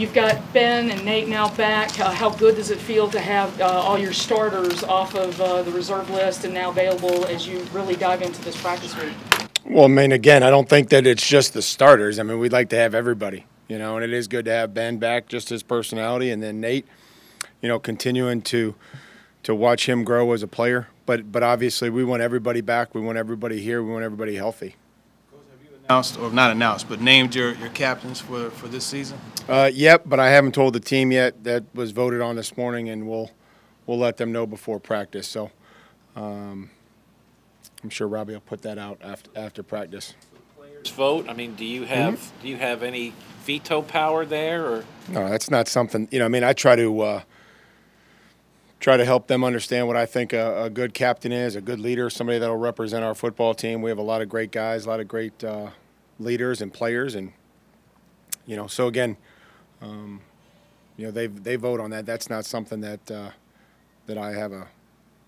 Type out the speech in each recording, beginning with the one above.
you've got Ben and Nate now back. Uh, how good does it feel to have uh, all your starters off of uh, the reserve list and now available as you really dive into this practice week? Well, I mean, again, I don't think that it's just the starters. I mean, we'd like to have everybody, you know, and it is good to have Ben back, just his personality, and then Nate, you know, continuing to to watch him grow as a player. But but obviously, we want everybody back. We want everybody here. We want everybody healthy. Announced or not announced, but named your, your captains for, for this season? Uh, yep, but I haven't told the team yet. That was voted on this morning, and we'll we'll let them know before practice. So. Um, I'm sure Robbie will put that out after after practice. Vote. I mean, do you have Mm-hmm. do you have any veto power there, or No, that's not something. You know, I mean, I try to uh, try to help them understand what I think a, a good captain is, a good leader, somebody that'll represent our football team. We have a lot of great guys, a lot of great uh, leaders and players, and you know, so again, um, you know, they they vote on that. That's not something that uh, that I have a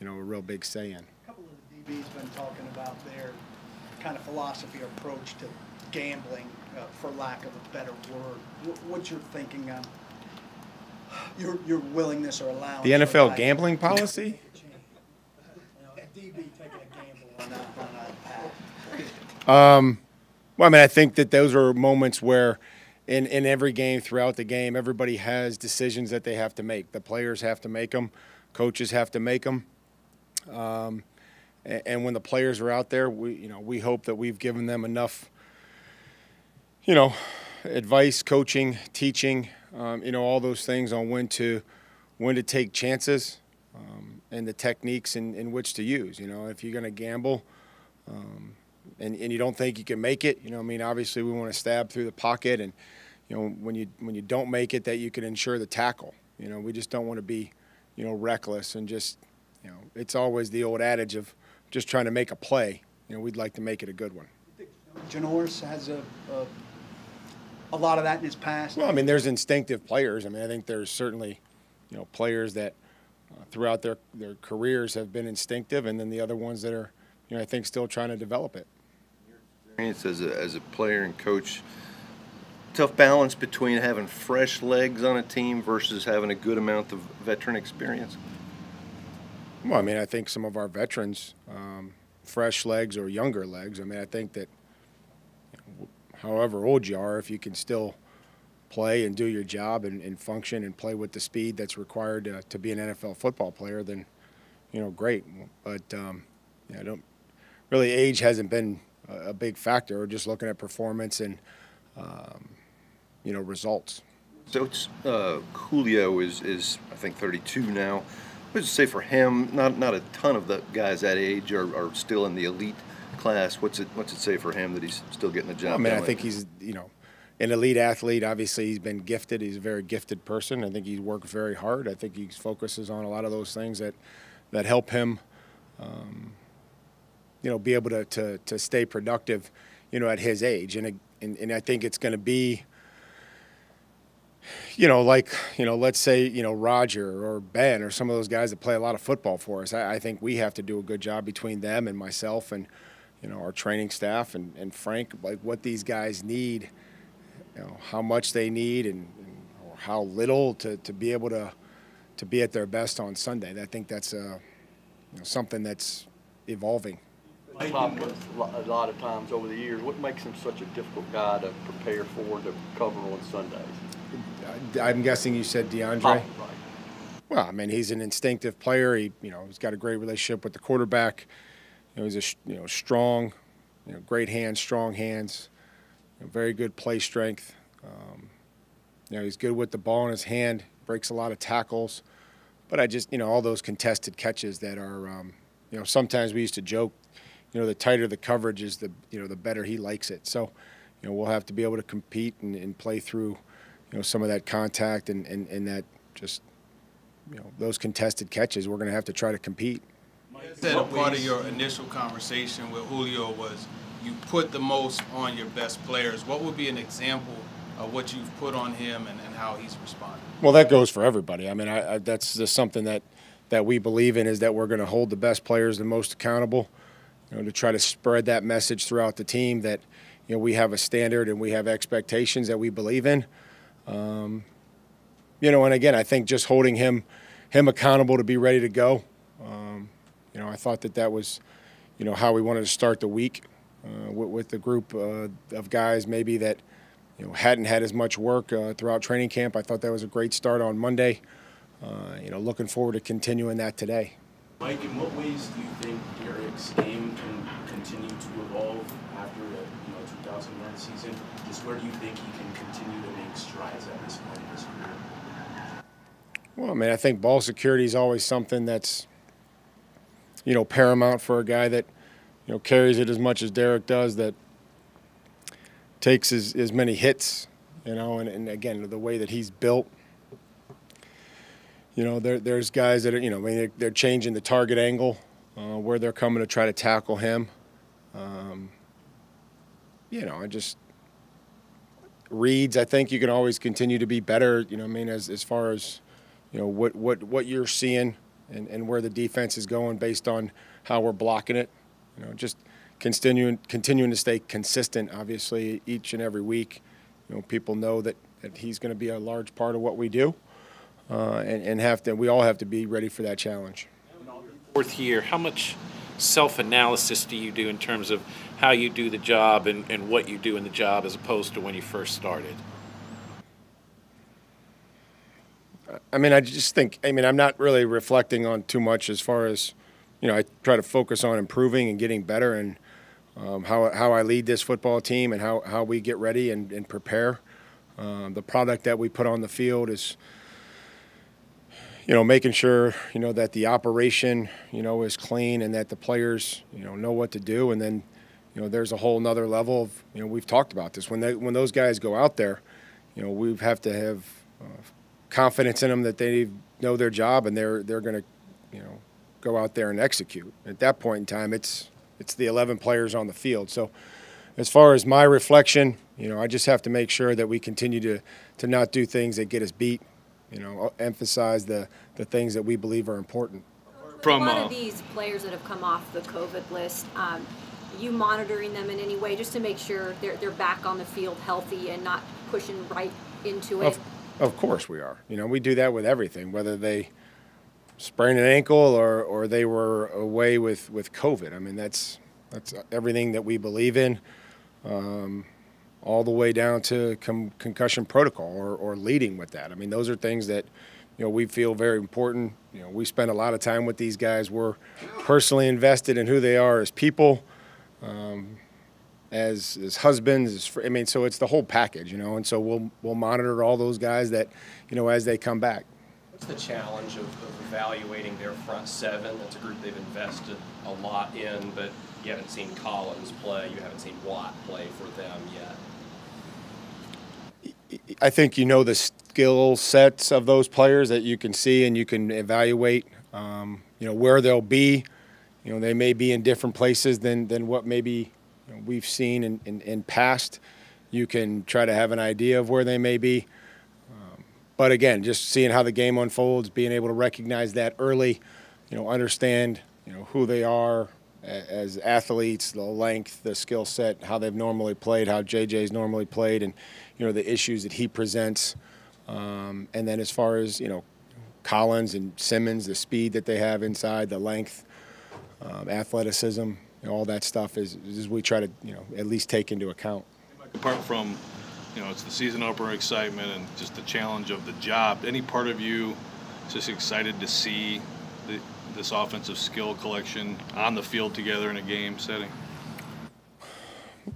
you know a real big say in. A couple of the DBs been talking about their kind of philosophy or approach to gambling, uh, for lack of a better word. Wh- What's your thinking on your your willingness or allowance? The NFL guy- gambling policy. A DB taking a gamble on a, on a pass. Well, I mean, I think that those are moments where, in, in every game, throughout the game, everybody has decisions that they have to make. The players have to make them, coaches have to make them. Um, a- and when the players are out there, we you know we hope that we've given them enough, you know, advice, coaching, teaching, um, you know, all those things on when to when to take chances um, and the techniques in, in which to use. You know, if you're going to gamble and, and you don't think you can make it, you know, I mean, obviously we want to stab through the pocket, and you know, when you when you don't make it, that you can ensure the tackle. You know, we just don't want to be, you know, reckless and just, you know, it's always the old adage of just trying to make a play. You know, we'd like to make it a good one. Janoris has a, a a lot of that in his past. Well, I mean, there's instinctive players. I mean, I think there's certainly, you know, players that uh, throughout their their careers have been instinctive, and then the other ones that are, you know, I think still trying to develop it. experience as a, as a player and coach, tough balance between having fresh legs on a team versus having a good amount of veteran experience. Well, I mean, I think some of our veterans, um, fresh legs or younger legs. I mean, I think that, you know, however old you are, if you can still play and do your job and, and function and play with the speed that's required to, to be an NFL football player, then, you know, great. But um, yeah, I don't really age hasn't been a, a big factor. We're just looking at performance and, um, you know, results. So it's, uh, Julio is, is I think 32 now. What it say for him? Not not a ton of the guys that age are, are still in the elite class. What's it What's it say for him that he's still getting the job? I mean, I think he's you know an elite athlete. Obviously, he's been gifted. He's a very gifted person. I think he's worked very hard. I think he focuses on a lot of those things that that help him, um, you know, be able to, to to stay productive, you know, at his age. And and, and I think it's going to be. You know, like you know, let's say you know Rodger or Ben or some of those guys that play a lot of football for us. I, I think we have to do a good job between them and myself and you know our training staff and, and Frank, like what these guys need, you know, how much they need and, and or how little to, to be able to to be at their best on Sunday. I think that's uh, you know, something that's evolving. top a lot of times over the years. What makes him such a difficult guy to prepare for, to cover on Sundays? I- I'm guessing you said DeAndre. Pop, right. Well, I mean, he's an instinctive player. He, you know, he's got a great relationship with the quarterback. You know, he's a you know strong, you know, great hands, strong hands, you know, very good play strength. Um, you know, he's good with the ball in his hand. Breaks a lot of tackles. But I just, you know, all those contested catches that are, um, you know, sometimes we used to joke, you know, the tighter the coverage is, the you know, the better he likes it. So, you know, we'll have to be able to compete and, and play through, you know, some of that contact and, and, and that just you know those contested catches we're going to have to try to compete said a part of your initial conversation with Julio was you put the most on your best players. What would be an example of what you've put on him and, and how he's responded? well that goes for everybody i mean I, I, that's just something that that we believe in is that we're going to hold the best players the most accountable you know to try to spread that message throughout the team that you know we have a standard and we have expectations that we believe in um, you know, and again, I think just holding him him accountable to be ready to go. Um, you know, I thought that that was, you know, how we wanted to start the week uh, with, with, the group uh, of guys maybe that, you know, hadn't had as much work uh, throughout training camp. I thought that was a great start on Monday. Uh, you know, looking forward to continuing that today. Mike, in what ways do you think Derrick's game can continue to evolve after the you know 2001 season? Just where do you think he can continue to make strides at this point in his career? Well, I mean, I think ball security is always something that's, you know, paramount for a guy that, you know, carries it as much as Derrick does, that takes as, as many hits, you know, and, and again, the way that he's built. You know, there, there's guys that are, you know, I mean, they're, they're changing the target angle uh, where they're coming to try to tackle him. Um, you know, I just reads. I think you can always continue to be better. You know, I mean, as as far as you know what what what you're seeing and, and where the defense is going based on how we're blocking it. You know, just continuing continuing to stay consistent. Obviously, each and every week, you know, people know that that he's going to be a large part of what we do, uh, and and have to. We all have to be ready for that challenge. Fourth year, how much self-analysis do you do in terms of how you do the job and, and what you do in the job as opposed to when you first started? I mean, I just think, I mean, I'm not really reflecting on too much as far as, you know, I try to focus on improving and getting better and um, how, how I lead this football team and how, how we get ready and, and prepare. Um, the product that we put on the field is, you know, making sure, you know, that the operation, you know, is clean and that the players, you know, know what to do. And then, you know, there's a whole nother level of, you know, we've talked about this. When, they, when those guys go out there, you know, we have to have uh, confidence in them that they know their job and they're they're going to, you know, go out there and execute. At that point in time, it's it's the 11 players on the field. So, as far as my reflection, you know, I just have to make sure that we continue to to not do things that get us beat. You know, emphasize the the things that we believe are important. From a lot of uh, these players that have come off the COVID list. Um, you monitoring them in any way just to make sure they're, they're back on the field healthy and not pushing right into it? Of, of course we are. You know, we do that with everything, whether they sprained an ankle or, or they were away with, with COVID. I mean, that's, that's everything that we believe in, um, all the way down to com- concussion protocol or, or leading with that. I mean, those are things that, you know, we feel very important. You know, we spend a lot of time with these guys. We're personally invested in who they are as people, um, as as husbands. As, I mean, so it's the whole package, you know. And so we'll we'll monitor all those guys that, you know, as they come back. What's the challenge of, of evaluating their front seven? That's a group they've invested a lot in, but you haven't seen Collins play. You haven't seen Watt play for them yet. I think you know the skill sets of those players that you can see and you can evaluate. Um, you know where they'll be. You know they may be in different places than than what maybe we've seen in, in, in, past. You can try to have an idea of where they may be. Um, but again, just seeing how the game unfolds, being able to recognize that early, you know, understand you know who they are as athletes, the length, the skill set, how they've normally played, how JJ's normally played, and you know the issues that he presents. Um, and then as far as you know, Collins and Simmons, the speed that they have inside, the length, um, athleticism, you know, all that stuff is, is we try to you know at least take into account. Apart from you know it's the season opener excitement and just the challenge of the job, any part of you just excited to see the, this offensive skill collection on the field together in a game setting?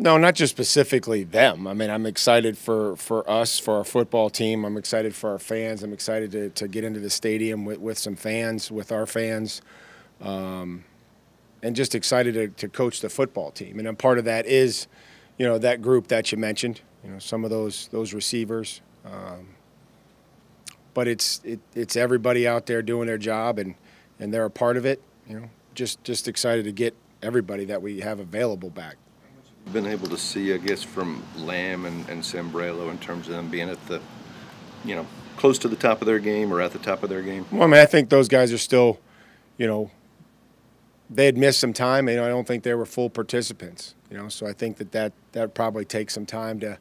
No, not just specifically them. I mean, I'm excited for, for us, for our football team. I'm excited for our fans. I'm excited to, to get into the stadium with, with some fans, with our fans, um, and just excited to, to coach the football team. And a part of that is, you know, that group that you mentioned. You know, some of those those receivers. Um, but it's it, it's everybody out there doing their job, and and they're a part of it. You know, just just excited to get everybody that we have available back. Been able to see, I guess, from Lamp and, and Sambrailo in terms of them being at the, you know, close to the top of their game or at the top of their game. Well, I mean, I think those guys are still, you know, they had missed some time. You know, I don't think they were full participants. You know, so I think that that that probably takes some time to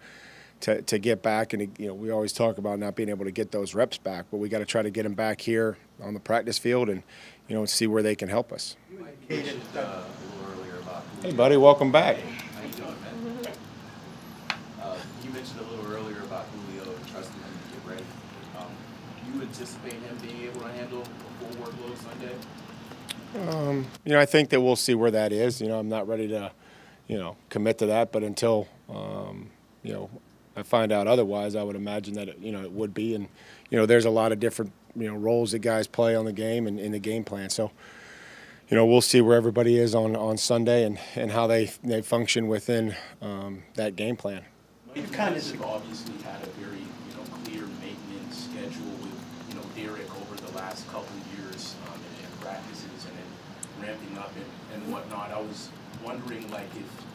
to, to get back. And you know, we always talk about not being able to get those reps back, but we got to try to get them back here on the practice field and you know see where they can help us. Hey, buddy, welcome back. You doing, man? Uh, you mentioned a little earlier about Julio and trusting him to get ready. Um, do you anticipate him being able to handle a full workload Sunday? Um, you know, I think that we'll see where that is. You know, I'm not ready to, you know, commit to that, but until, um, you know, I find out otherwise, I would imagine that, it, you know, it would be. And, you know, there's a lot of different, you know, roles that guys play on the game and in the game plan. So, you know, we'll see where everybody is on, on Sunday and, and how they, they function within um, that game plan. You kind of obviously had a very, you know, clear maintenance schedule with, you know, Derrick over the last couple of years um, in, in practices and then ramping up whatnot. I was wondering, like, if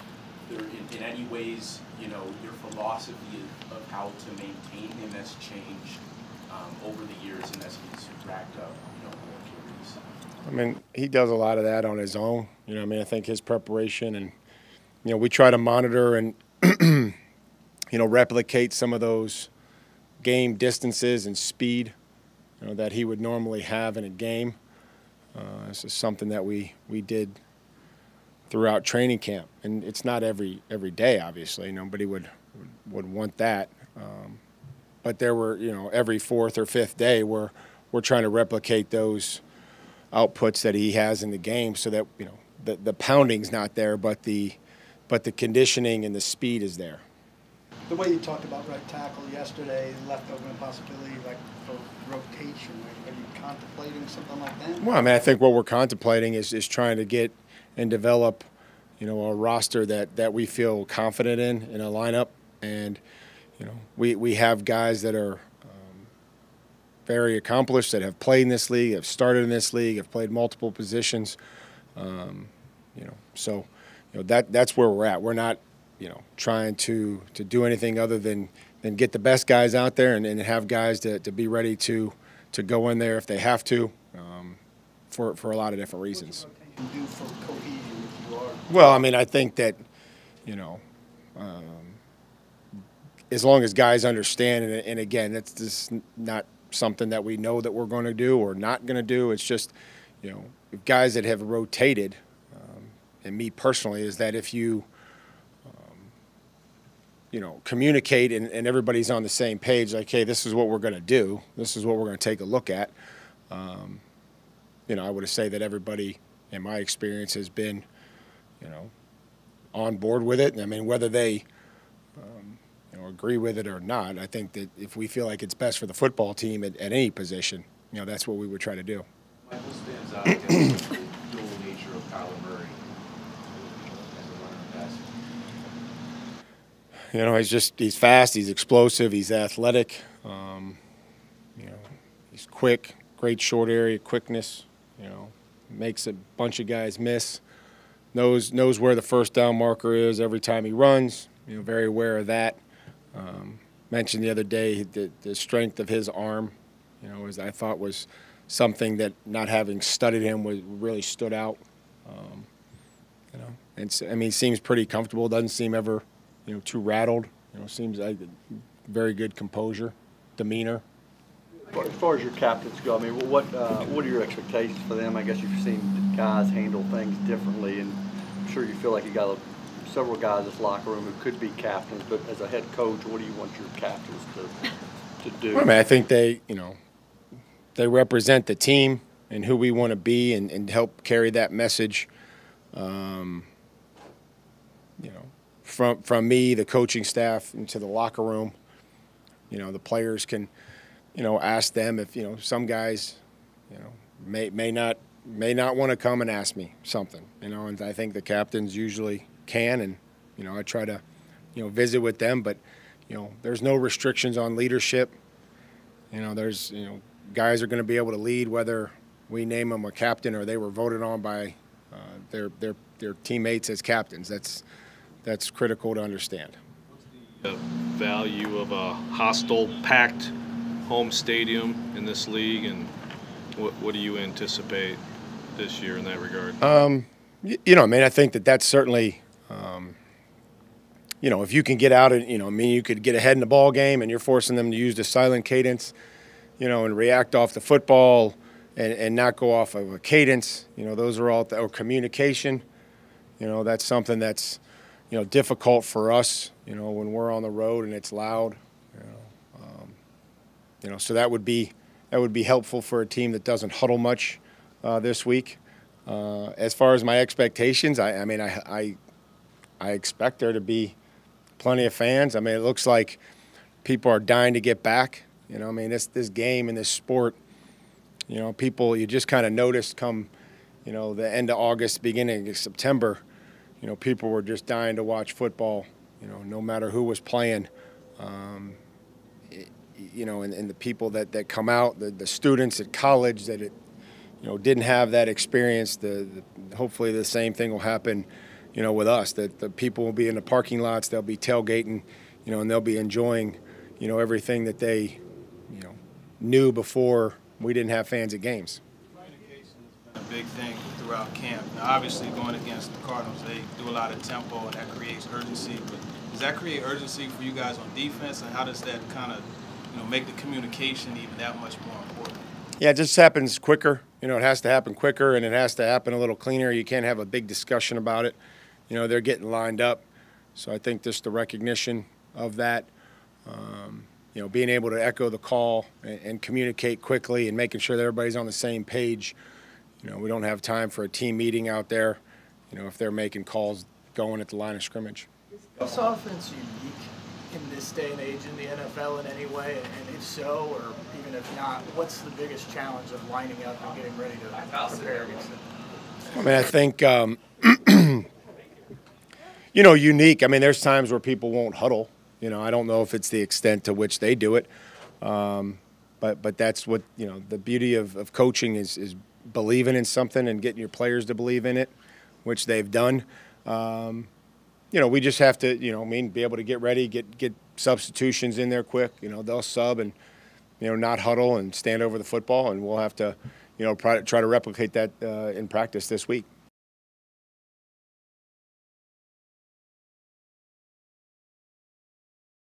there, in, in any ways, you know, your philosophy of, of how to maintain him has changed um, over the years and as he's racked up, you know, more carries. I mean, he does a lot of that on his own. You know, I mean, I think his preparation and, you know, we try to monitor and, you know, replicate some of those game distances and speed, you know, that he would normally have in a game. Uh, this is something that we, we did throughout training camp, and it's not every every day. Obviously, nobody would would, want that. Um, but there were, you know, every fourth or fifth day, we're we're trying to replicate those outputs that he has in the game, so that you know the the pounding's not there, but the but the conditioning and the speed is there. The way you talked about right tackle yesterday, left open possibility like for rotation, are you contemplating something like that? Well, I mean, I think what we're contemplating is is trying to get and develop, you know, a roster that that we feel confident in in a lineup, and you know, we we have guys that are um, very accomplished that have played in this league, have started in this league, have played multiple positions. Um, you know, so you know that that's where we're at. We're not, you know, trying to to do anything other than than get the best guys out there and, and have guys to, to be ready to to go in there if they have to, um, for for a lot of different reasons. Do for cohesion if you are. Well, I mean, I think that, you know, um, as long as guys understand, and, and again, it's just not something that we know that we're going to do or not going to do. It's just, you know, guys that have rotated, um, and me personally, is that if you, um, you know, communicate and, and everybody's on the same page, like, hey, this is what we're going to do, this is what we're going to take a look at. Um, you know, I would say that everybody, in my experience, has been, you know, on board with it. I mean, whether they, um, you know, agree with it or not, I think that if we feel like it's best for the football team at, at any position, you know, that's what we would try to do. Michael stands out against the dual nature of Kyler Murray as a runner and passer. You know, he's just he's fast, he's explosive, he's athletic. Um, you know, he's quick, great short area quickness. You know, makes a bunch of guys miss. Knows knows where the first down marker is every time he runs. You know, very aware of that. Um, mentioned the other day the, the strength of his arm. You know, as I thought was something that not having studied him was really stood out. Um, you know, and I mean, seems pretty comfortable. Doesn't seem ever, you know, too rattled. You know, seems like very good composure, demeanor. As far as your captains go, I mean, what uh, what are your expectations for them? I guess you've seen guys handle things differently, and I'm sure you feel like you got a, several guys in this locker room who could be captains. But as a head coach, what do you want your captains to to do? Well, I mean, I think they, you know, they represent the team and who we want to be, and, and help carry that message. Um, you know, from from me, the coaching staff, into the locker room. You know, the players can, you know, ask them if you know some guys, you know, may may not may not want to come and ask me something. You know, and I think the captains usually can, and you know, I try to, you know, visit with them, but you know, there's no restrictions on leadership. You know, there's you know, guys are going to be able to lead whether we name them a captain or they were voted on by uh, their their their teammates as captains. That's that's critical to understand. The value of a hostile, packed home stadium in this league, and what, what do you anticipate this year in that regard? Um, you know, I mean, I think that that's certainly um, you know, if you can get out and, you know, I mean, you could get ahead in the ball game and you're forcing them to use the silent cadence, you know, and react off the football and, and not go off of a cadence. You know, those are all, or communication. You know, that's something that's, you know, difficult for us, you know, when we're on the road and it's loud. You know, so that would be, that would be helpful for a team that doesn't huddle much uh, this week. Uh, as far as my expectations, I, I mean, I, I, I expect there to be plenty of fans. I mean, it looks like people are dying to get back. You know, I mean, this this game and this sport. You know, people you just kind of noticed come, you know, the end of August, beginning of September. You know, people were just dying to watch football. You know, no matter who was playing. Um, you know, and, and the people that, that come out, the, the students at college that it, you know, didn't have that experience. The, the hopefully the same thing will happen you know, with us. That the people will be in the parking lots, they'll be tailgating, you know, and they'll be enjoying, you know, everything that they, you know, knew before we didn't have fans at games. A big thing throughout camp. Now, obviously, going against the Cardinals, they do a lot of tempo, and that creates urgency. But does that create urgency for you guys on defense, and how does that kind of, you know, make the communication even that much more important? Yeah, it just happens quicker. You know, it has to happen quicker, and it has to happen a little cleaner. You can't have a big discussion about it you know, they're getting lined up. So I think just the recognition of that, um, you know, being able to echo the call and, and, communicate quickly and making sure that everybody's on the same page. You know, we don't have time for a team meeting out there, you know, if they're making calls going at the line of scrimmage. Is this offense unique in this day and age in the NFL in any way? And if so, or even if not, what's the biggest challenge of lining up and getting ready to prepare against it? I mean, I think um, you know, unique. I mean, there's times where people won't huddle. You know, I don't know if it's the extent to which they do it, um, but but that's what you know. The beauty of, of coaching is is believing in something and getting your players to believe in it, which they've done. Um, you know, we just have to, you know, I mean, be able to get ready, get get substitutions in there quick. You know, they'll sub and you know not huddle and stand over the football, and we'll have to, you know, try, try to replicate that uh, in practice this week.